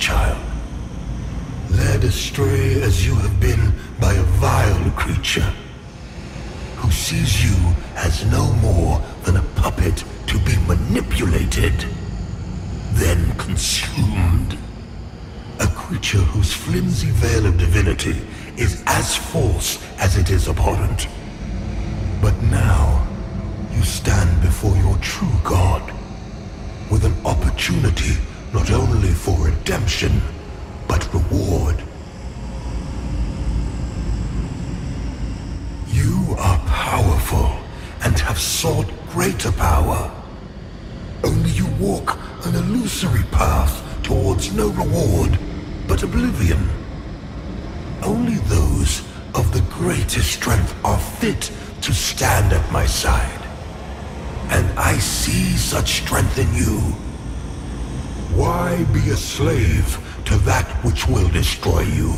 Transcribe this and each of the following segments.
child. Led astray as you have been by a vile creature who sees you as no more than a puppet to be manipulated, then consumed. A creature whose flimsy veil of divinity is as false as it is abhorrent. But now, you stand before your true God, with an opportunity not only for redemption, but reward. You are powerful and have sought greater power. Only you walk an illusory path towards no reward but oblivion. Only those of the greatest strength are fit to stand at my side. And I see such strength in you. Why be a slave to that which will destroy you?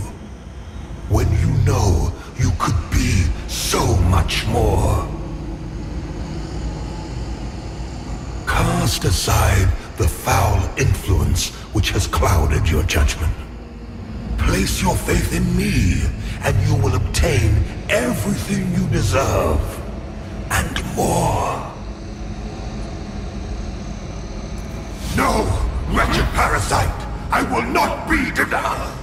When you know you could be so much more. Cast aside the foul influence which has clouded your judgment. Place your faith in me, and you will obtain everything you deserve, and more. No, wretched parasite! I will not be denied!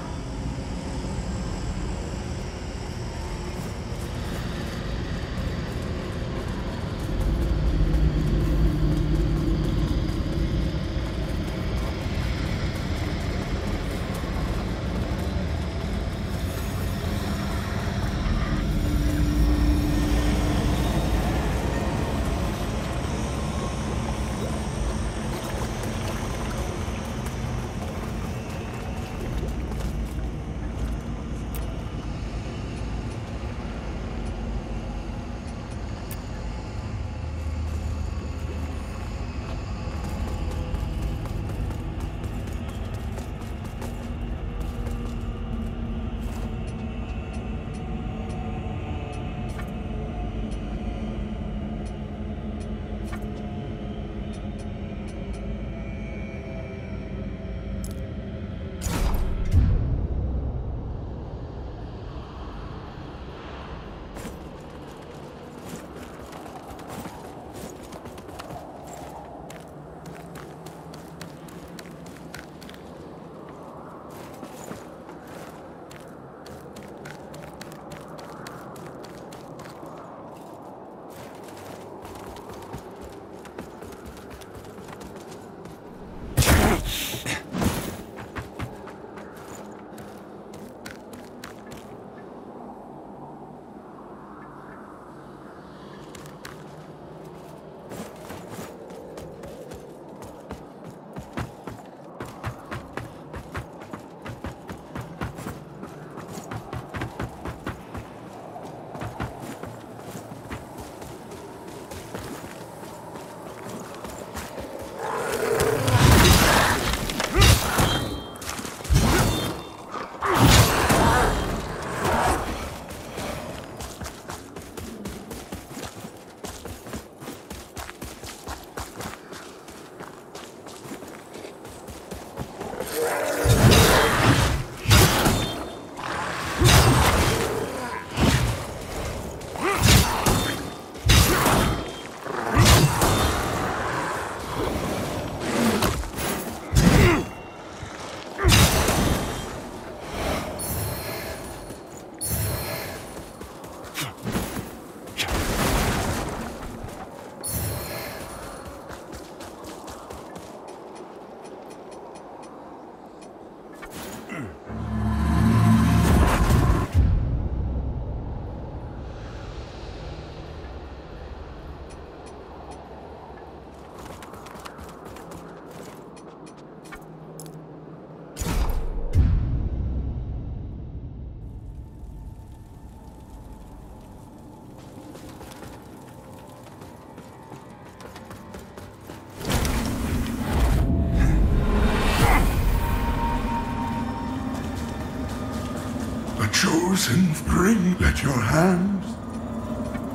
Chosen bring let your hands,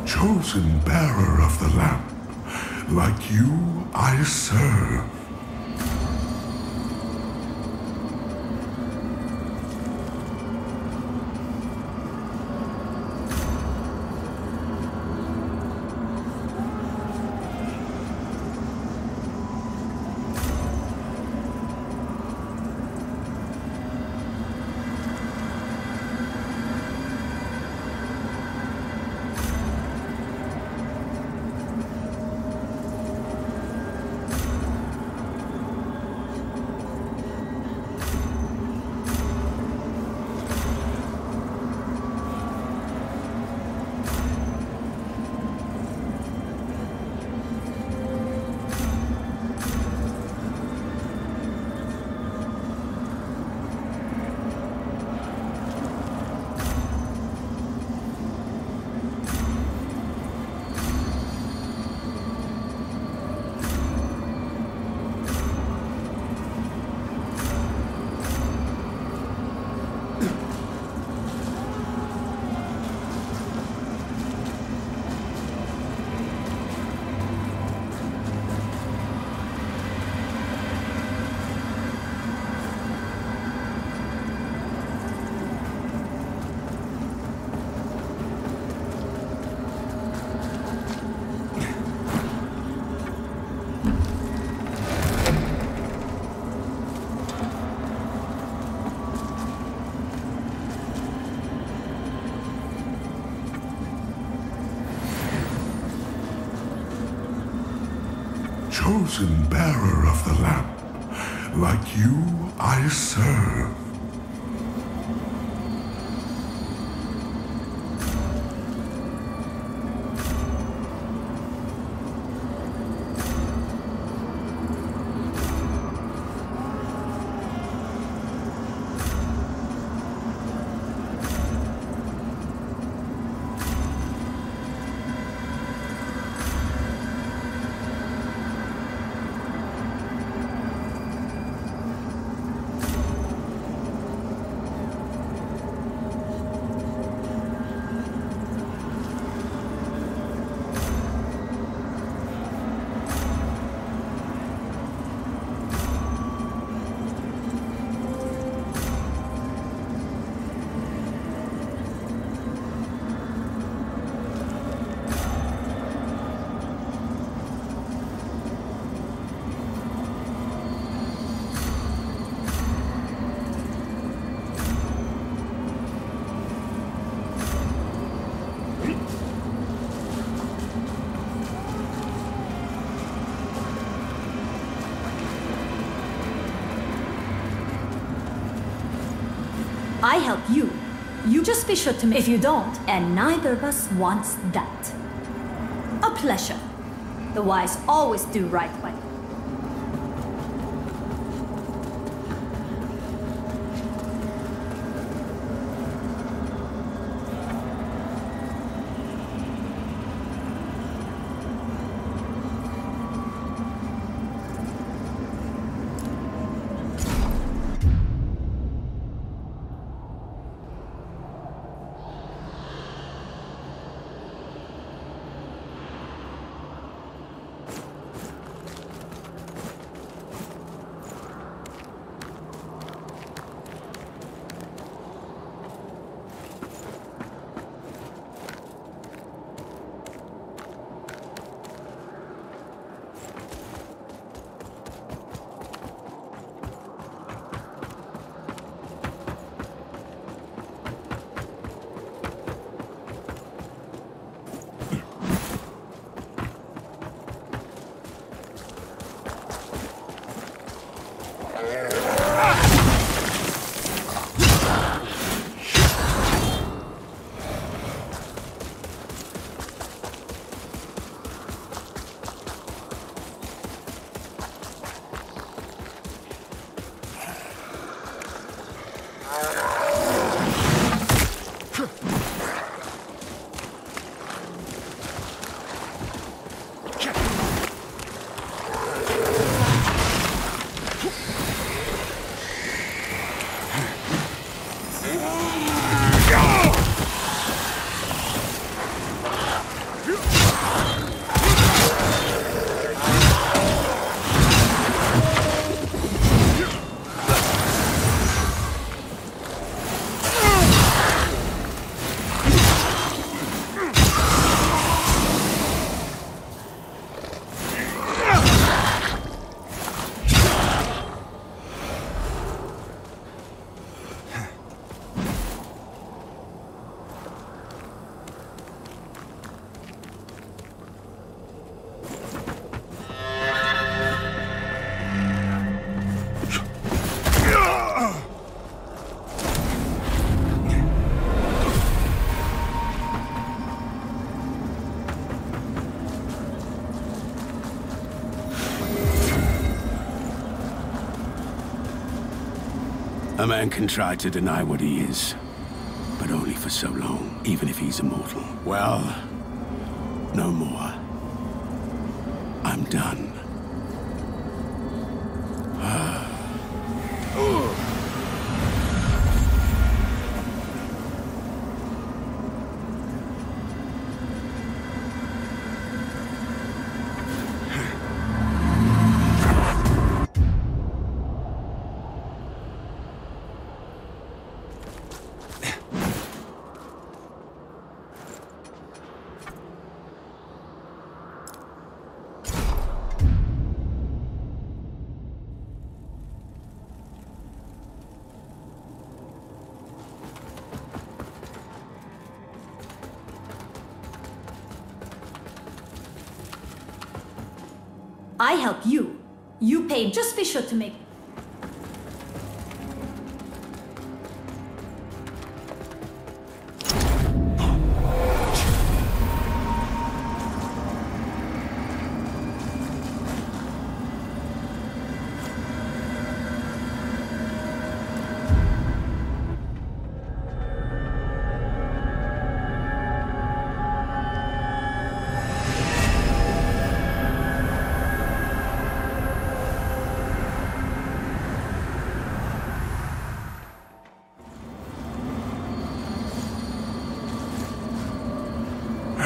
chosen bearer of the lamp, like you I serve. Chosen bearer of the lamp. Like you, I serve. I help you. You just be sure to me if you don't, and neither of us wants that. A pleasure. The wise always do right by. A man can try to deny what he is, but only for so long, even if he's immortal. Well, no more. I'm done. I help you. You pay. Just be sure to make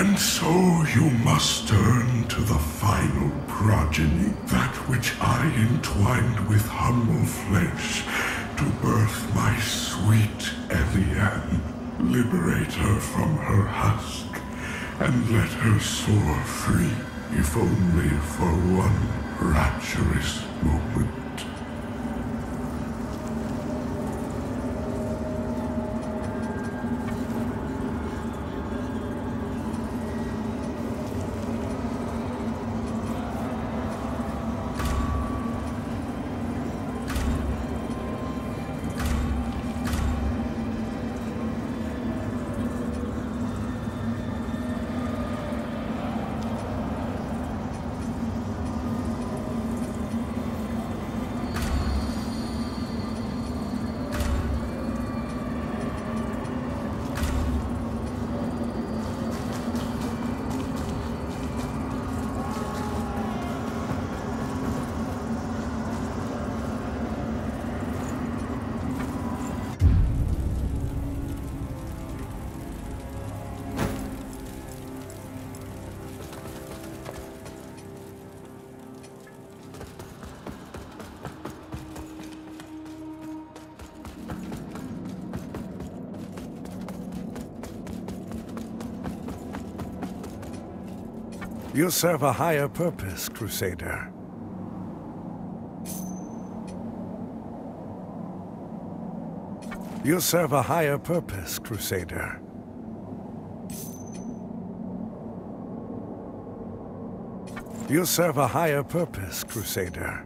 And so you must turn to the final progeny, that which I entwined with humble flesh, to birth my sweet Elianne. Liberate her from her husk, and let her soar free, if only for one rapturous moment. You serve a higher purpose, Crusader. You serve a higher purpose, Crusader. You serve a higher purpose, Crusader.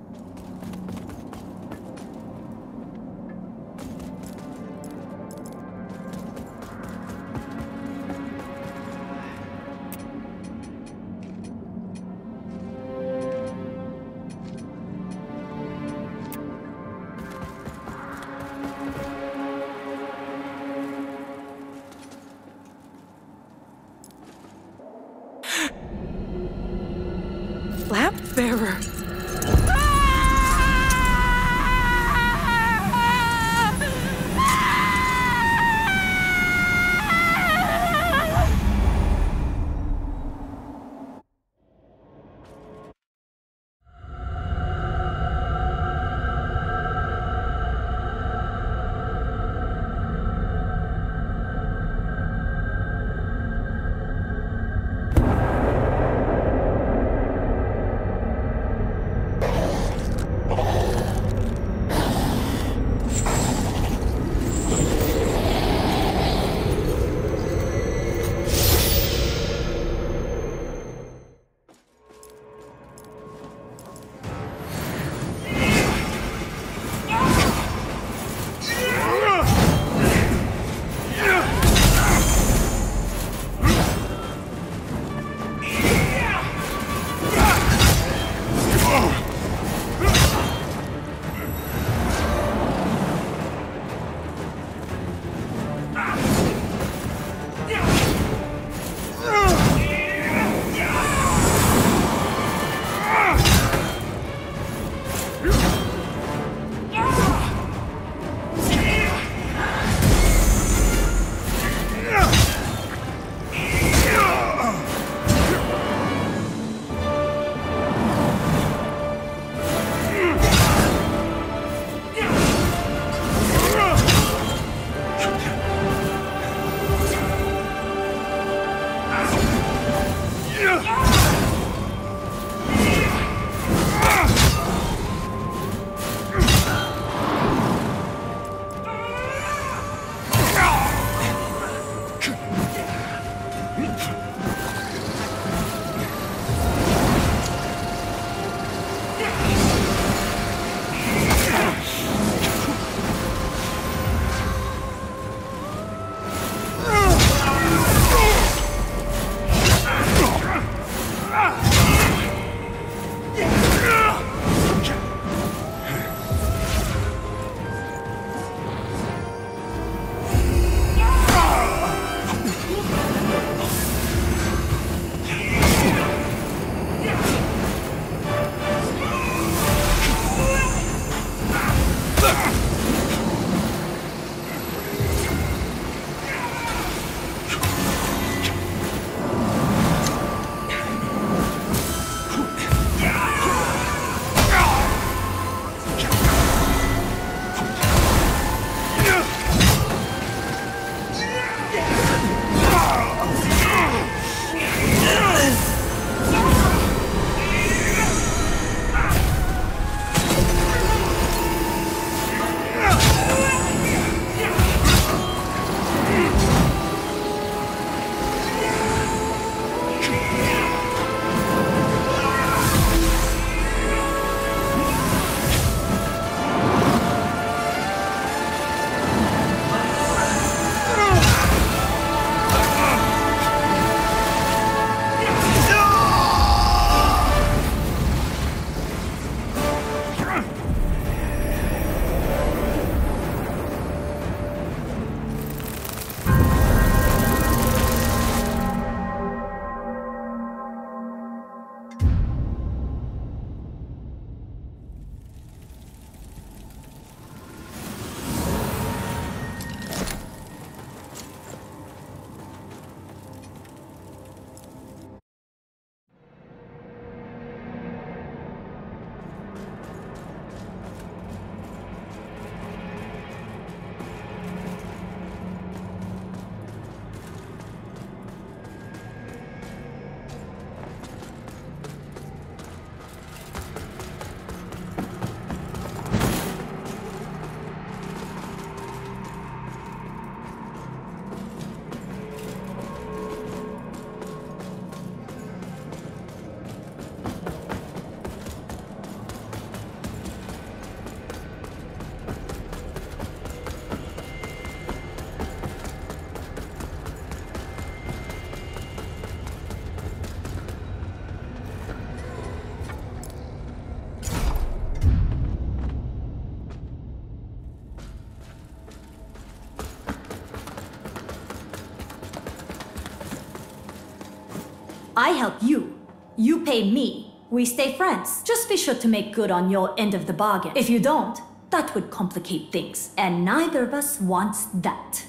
I help you. You pay me. We stay friends. Just be sure to make good on your end of the bargain. If you don't, that would complicate things. And neither of us wants that.